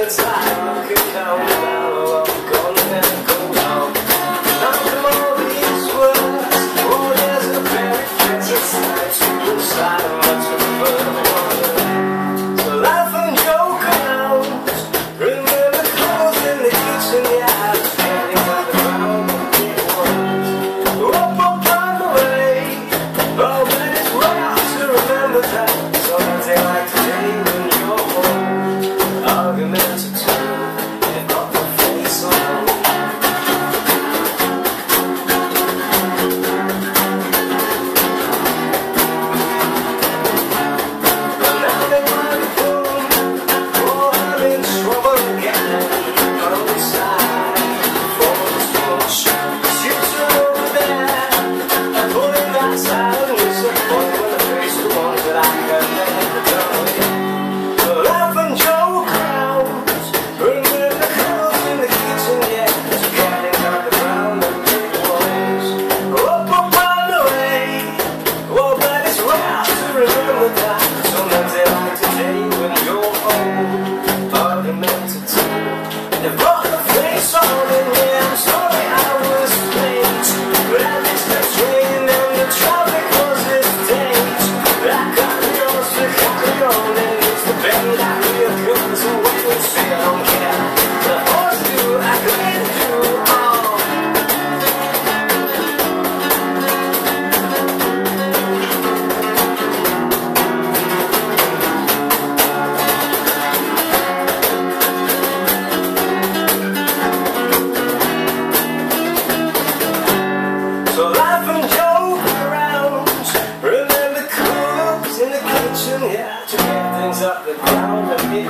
the time could come Yeah. To get things up and down the big